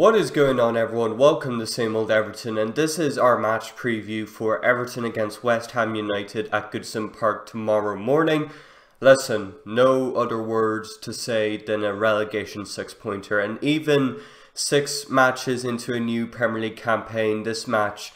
What is going on everyone? Welcome to Same Old Everton and this is our match preview for Everton against West Ham United at Goodison Park tomorrow morning. Listen, no other words to say than a relegation six pointer and even six matches into a new Premier League campaign, this match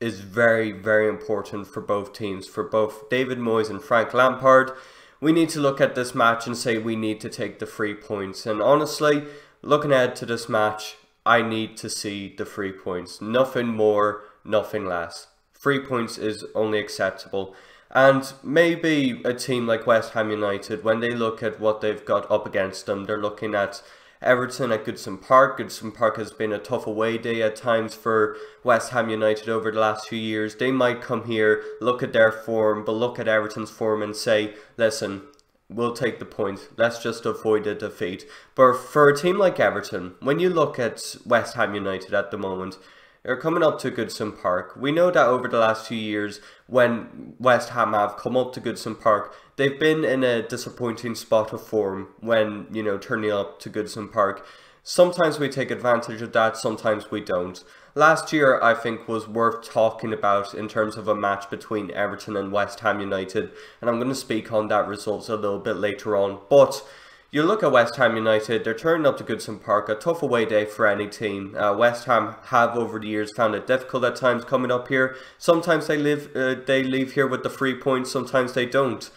is very, very important for both teams, for both David Moyes and Frank Lampard. We need to look at this match and say we need to take the three points and honestly, looking ahead to this match, I need to see the three points. Nothing more, nothing less. Three points is only acceptable. And maybe a team like West Ham United, when they look at what they've got up against them, they're looking at Everton at Goodison Park. Goodison Park has been a tough away day at times for West Ham United over the last few years. They might come here, look at their form, but look at Everton's form and say, listen, we'll take the point. Let's just avoid a defeat. But for a team like Everton, when you look at West Ham United at the moment, they're coming up to Goodison Park. We know that over the last few years, when West Ham have come up to Goodison Park, they've been in a disappointing spot of form when, you know, turning up to Goodison Park. Sometimes we take advantage of that, sometimes we don't. Last year, I think, was worth talking about in terms of a match between Everton and West Ham United, and I'm going to speak on that results a little bit later on. But you look at West Ham United, they're turning up to Goodison Park, a tough away day for any team. Uh, West Ham have over the years found it difficult at times coming up here. Sometimes they live, uh, they leave here with the three points, sometimes they don't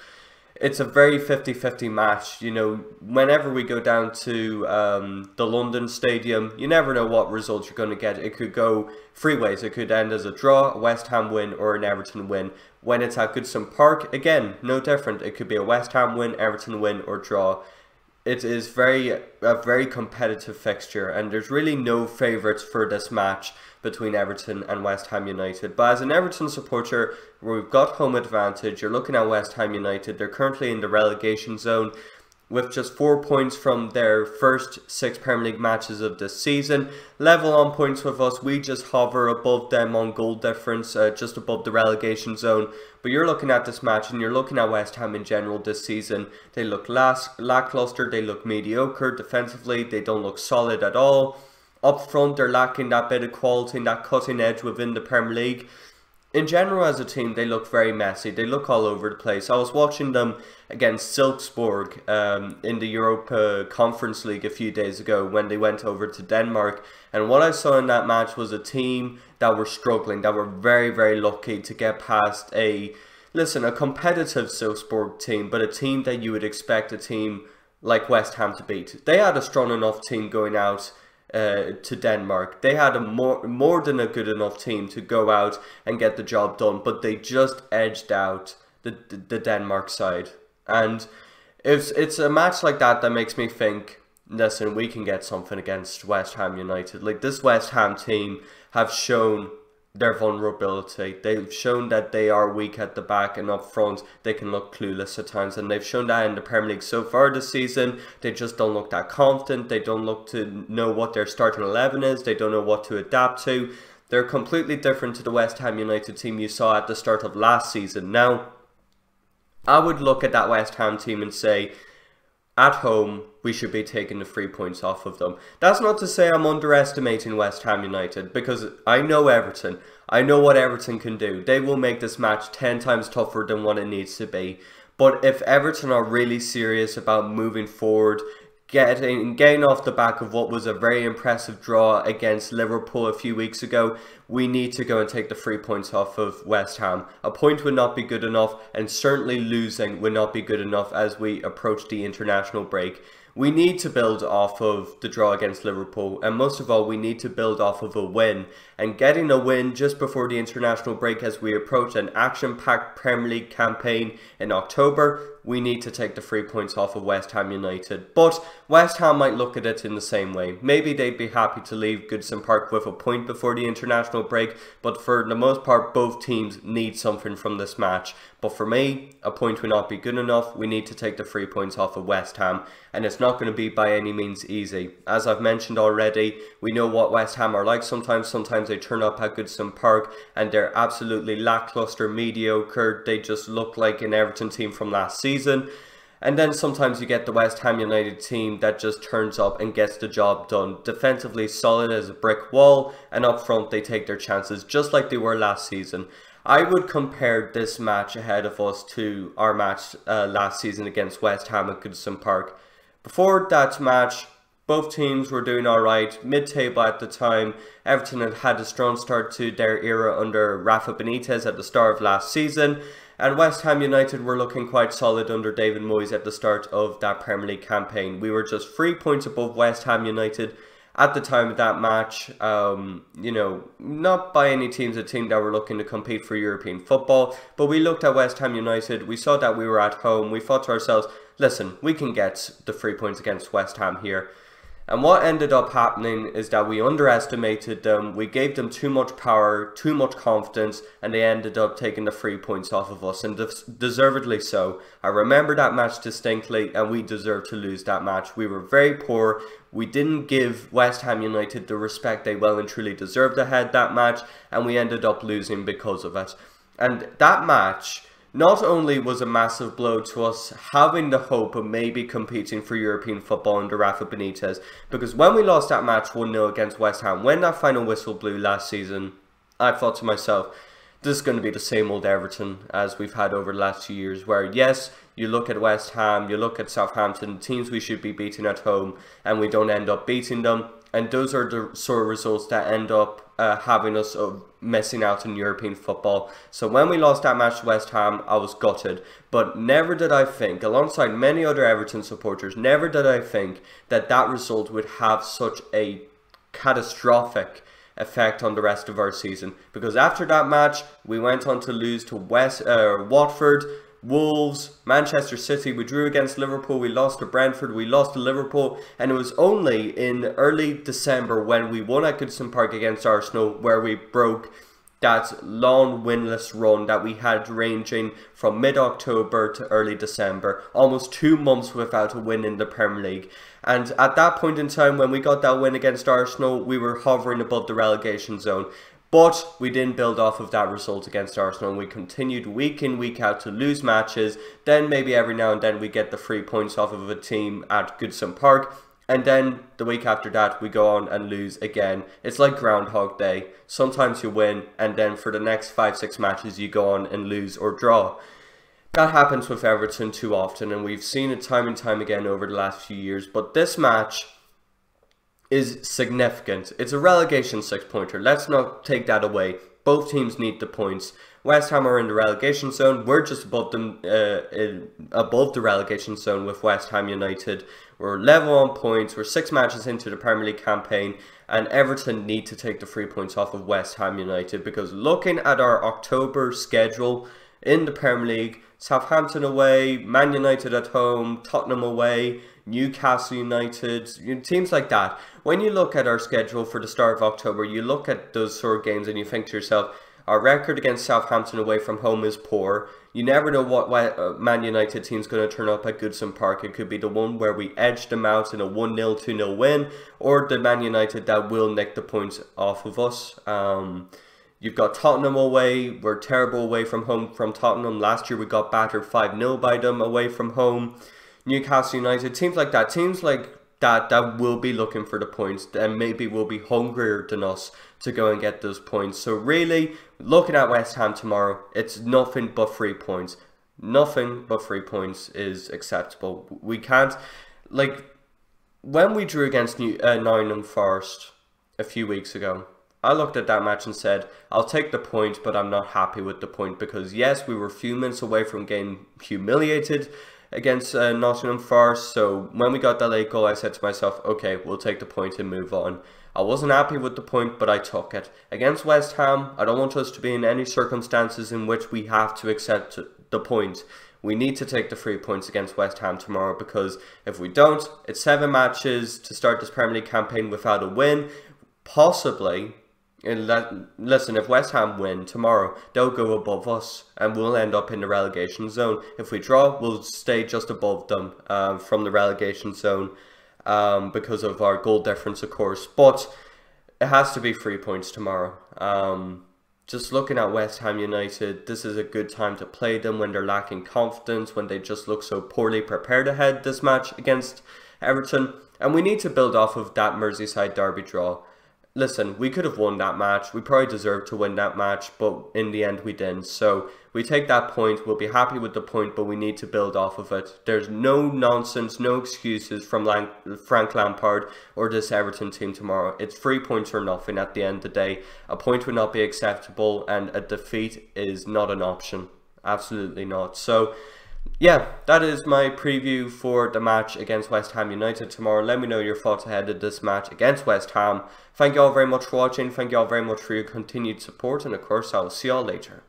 it's a very 50-50 match. You know, whenever we go down to um, the London Stadium, you never know what results you're going to get. It could go three ways. It could end as a draw, a West Ham win, or an Everton win. When it's at Goodison Park, again, no different. It could be a West Ham win, Everton win, or draw it is very a very competitive fixture and there's really no favourites for this match between Everton and West Ham United. But as an Everton supporter, we've got home advantage. You're looking at West Ham United. They're currently in the relegation zone with just four points from their first six Premier League matches of this season. Level on points with us, we just hover above them on goal difference, uh, just above the relegation zone. But you're looking at this match and you're looking at West Ham in general this season. They look lackluster, they look mediocre defensively, they don't look solid at all. Up front, they're lacking that bit of quality and that cutting edge within the Premier League in general as a team they look very messy. They look all over the place. I was watching them against silkeborg um, in the europa conference league a few days ago when they went over to denmark. And what i saw in that match was a team that were struggling that were very very lucky to get past a listen a competitive silkeborg team but a team that you would expect a team like west ham to beat. They had a strong enough team going out uh, to Denmark. They had a more more than a good enough team to go out and get the job done, but they just edged out the the, the Denmark side. And it's it's a match like that that makes me think, listen, we can get something against West Ham United. Like this West Ham team have shown their vulnerability. They've shown that they are weak at the back and up front. They can look clueless at times, and they've shown that in the Premier League so far this season. They just don't look that confident. They don't look to know what their starting 11 is. They don't know what to adapt to. They're completely different to the West Ham United team you saw at the start of last season. Now, I would look at that West Ham team and say, at home, we should be taking the three points off of them. That's not to say I'm underestimating West Ham United, because I know Everton. I know what Everton can do. They will make this match 10 times tougher than what it needs to be. But if Everton are really serious about moving forward, getting off the back of what was a very impressive draw against Liverpool a few weeks ago, we need to go and take the three points off of West Ham. A point would not be good enough, and certainly losing would not be good enough as we approach the international break. We need to build off of the draw against Liverpool, and most of all, we need to build off of a win. And getting a win just before the international break as we approach an action-packed Premier League campaign in October we need to take the three points off of West Ham United. But West Ham might look at it in the same way. Maybe they'd be happy to leave Goodison Park with a point before the international break, but for the most part, both teams need something from this match. But for me, a point would not be good enough. We need to take the three points off of West Ham, and it's not going to be by any means easy. As I've mentioned already, we know what West Ham are like sometimes. Sometimes they turn up at Goodison Park and they're absolutely lackluster, mediocre. They just look like an Everton team from last season season. And then sometimes you get the West Ham United team that just turns up and gets the job done. Defensively solid as a brick wall, and up front they take their chances just like they were last season. I would compare this match ahead of us to our match uh, last season against West Ham at Goodison Park. Before that match, both teams were doing alright, mid-table at the time. Everton had had a strong start to their era under Rafa Benitez at the start of last season. And West Ham United were looking quite solid under David Moyes at the start of that Premier League campaign. We were just three points above West Ham United at the time of that match. Um, you know, not by any teams a team that were looking to compete for European football, but we looked at West Ham United. We saw that we were at home. We thought to ourselves, listen, we can get the three points against West Ham here. And what ended up happening is that we underestimated them, we gave them too much power, too much confidence, and they ended up taking the three points off of us, and deservedly so. I remember that match distinctly, and we deserved to lose that match. We were very poor, we didn't give West Ham United the respect they well and truly deserved ahead that match, and we ended up losing because of it. And that match not only was a massive blow to us having the hope of maybe competing for European football under Rafa Benitez, because when we lost that match 1-0 against West Ham, when that final whistle blew last season, I thought to myself, this is going to be the same old Everton as we've had over the last two years, where yes, you look at West Ham, you look at Southampton, teams we should be beating at home, and we don't end up beating them. And those are the sort of results that end up uh, having us uh, missing out in European football. So when we lost that match to West Ham, I was gutted. But never did I think, alongside many other Everton supporters, never did I think that that result would have such a catastrophic effect on the rest of our season. Because after that match, we went on to lose to West uh, Watford, Wolves, Manchester City, we drew against Liverpool, we lost to Brentford, we lost to Liverpool, and it was only in early December when we won at Goodison Park against Arsenal where we broke that long winless run that we had ranging from mid-October to early December, almost two months without a win in the Premier League. And at that point in time, when we got that win against Arsenal, we were hovering above the relegation zone. But we didn't build off of that result against Arsenal and we continued week in, week out to lose matches. Then maybe every now and then we get the three points off of a team at Goodison Park. And then the week after that, we go on and lose again. It's like Groundhog Day. Sometimes you win, and then for the next five, six matches, you go on and lose or draw. That happens with Everton too often, and we've seen it time and time again over the last few years. But this match is significant. It's a relegation six pointer. Let's not take that away. Both teams need the points. West Ham are in the relegation zone. We're just above them, uh, above the relegation zone with West Ham United. We're level on points. We're six matches into the Premier League campaign, and Everton need to take the three points off of West Ham United because looking at our October schedule in the Premier League, Southampton away, Man United at home, Tottenham away, Newcastle United, teams like that. When you look at our schedule for the start of October, you look at those sort of games and you think to yourself, our record against Southampton away from home is poor. You never know what uh, Man United team's going to turn up at Goodison Park. It could be the one where we edge them out in a 1-0, 2-0 win, or the Man United that will nick the points off of us. Um, You've got Tottenham away. We're terrible away from home from Tottenham. Last year we got battered 5-0 by them away from home. Newcastle United, teams like that, teams like that that will be looking for the points and maybe will be hungrier than us to go and get those points. So really, looking at West Ham tomorrow, it's nothing but three points. Nothing but three points is acceptable. We can't, like, when we drew against New, uh, Nottingham Forest a few weeks ago, I looked at that match and said, I'll take the point, but I'm not happy with the point because yes, we were a few minutes away from getting humiliated against uh, Nottingham Forest. So when we got that late goal, I said to myself, okay, we'll take the point and move on. I wasn't happy with the point, but I took it. Against West Ham, I don't want us to be in any circumstances in which we have to accept the point. We need to take the three points against West Ham tomorrow because if we don't, it's seven matches to start this Premier League campaign without a win. Possibly listen, if West Ham win tomorrow, they'll go above us and we'll end up in the relegation zone. If we draw, we'll stay just above them um, from the relegation zone um, because of our goal difference, of course. But it has to be three points tomorrow. Um, just looking at West Ham United, this is a good time to play them when they're lacking confidence, when they just look so poorly prepared ahead this match against Everton. And we need to build off of that Merseyside derby draw listen, we could have won that match. We probably deserved to win that match, but in the end we didn't. So we take that point. We'll be happy with the point, but we need to build off of it. There's no nonsense, no excuses from Lang Frank Lampard or this Everton team tomorrow. It's three points or nothing at the end of the day. A point would not be acceptable, and a defeat is not an option. Absolutely not. So yeah, that is my preview for the match against West Ham United tomorrow. Let me know your thoughts ahead of this match against West Ham. Thank you all very much for watching. Thank you all very much for your continued support. And of course, I will see you all later.